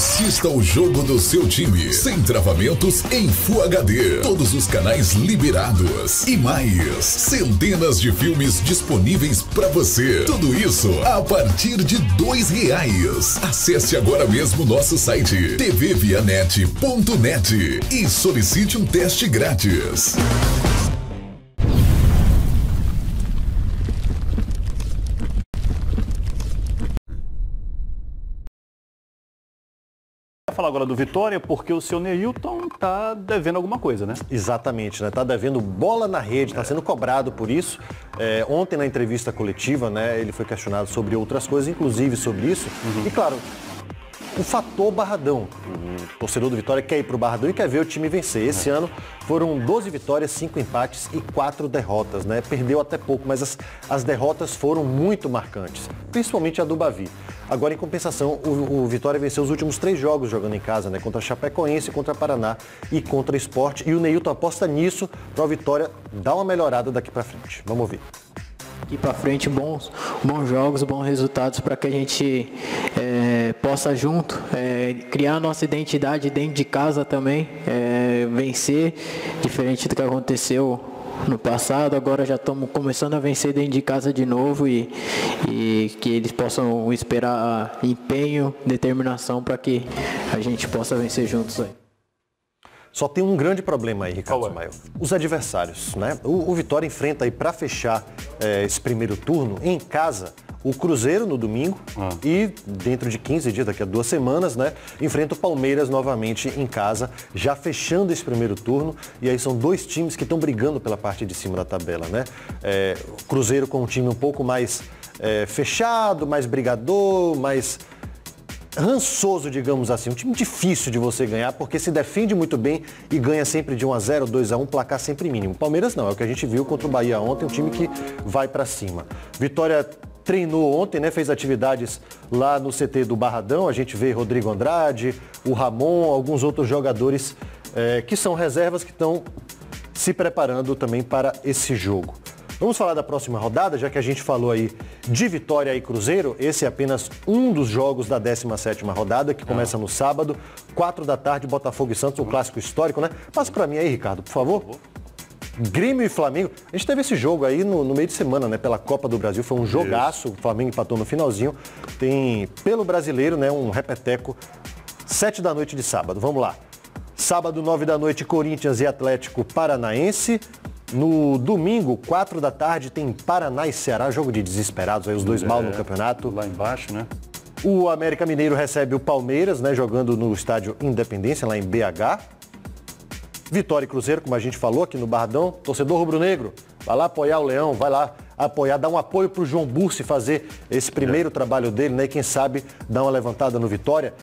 Assista o jogo do seu time sem travamentos em Full HD. Todos os canais liberados e mais centenas de filmes disponíveis para você. Tudo isso a partir de dois reais. Acesse agora mesmo nosso site tvvianet.net e solicite um teste grátis. Falar agora do Vitória porque o seu Neilton tá devendo alguma coisa, né? Exatamente, né? Tá devendo bola na rede, está sendo cobrado por isso. É, ontem na entrevista coletiva, né, ele foi questionado sobre outras coisas, inclusive sobre isso. Uhum. E claro, o fator Barradão. O torcedor do Vitória quer ir para o Barradão e quer ver o time vencer. Esse ano foram 12 vitórias, 5 empates e 4 derrotas. Né? Perdeu até pouco, mas as, as derrotas foram muito marcantes, principalmente a do Bavi. Agora, em compensação, o, o Vitória venceu os últimos três jogos jogando em casa, né? contra Chapecoense, contra Paraná e contra Esporte. E o Neilton aposta nisso para o Vitória dar uma melhorada daqui para frente. Vamos ver daqui para frente bons, bons jogos, bons resultados para que a gente é, possa junto é, criar nossa identidade dentro de casa também, é, vencer, diferente do que aconteceu no passado, agora já estamos começando a vencer dentro de casa de novo e, e que eles possam esperar empenho, determinação para que a gente possa vencer juntos aí. Só tem um grande problema aí, Ricardo é? Ismael. Os adversários, né? O, o Vitória enfrenta aí para fechar é, esse primeiro turno em casa o Cruzeiro no domingo ah. e dentro de 15 dias, daqui a duas semanas, né, enfrenta o Palmeiras novamente em casa, já fechando esse primeiro turno. E aí são dois times que estão brigando pela parte de cima da tabela, né? É, o Cruzeiro com um time um pouco mais é, fechado, mais brigador, mais rançoso, digamos assim, um time difícil de você ganhar, porque se defende muito bem e ganha sempre de 1 a 0, 2 a 1, placar sempre mínimo. Palmeiras não, é o que a gente viu contra o Bahia ontem, um time que vai para cima. Vitória treinou ontem, né, fez atividades lá no CT do Barradão, a gente vê Rodrigo Andrade, o Ramon, alguns outros jogadores é, que são reservas que estão se preparando também para esse jogo. Vamos falar da próxima rodada, já que a gente falou aí de Vitória e Cruzeiro. Esse é apenas um dos jogos da 17ª rodada, que começa no sábado, 4 da tarde, Botafogo e Santos, um clássico histórico, né? Passa para mim aí, Ricardo, por favor. Grêmio e Flamengo. A gente teve esse jogo aí no, no, meio de semana, né? Pela Copa do Brasil. Foi um jogaço. O Flamengo empatou no finalzinho. Tem, pelo brasileiro, né? Um repeteco. Sete da noite de sábado. Vamos lá. Sábado, nove da noite, Corinthians e Atlético Paranaense. No domingo, 4 da tarde, tem Paraná e Ceará, jogo de desesperados, aí os dois é, mal no campeonato. Lá embaixo, né? O América Mineiro recebe o Palmeiras, né, jogando no estádio Independência, lá em BH. Vitória e Cruzeiro, como a gente falou aqui no Bardão. Torcedor rubro-negro, vai lá apoiar o Leão, vai lá apoiar, dar um apoio para o João Bursi fazer esse primeiro é. trabalho dele, né? E quem sabe dar uma levantada no Vitória.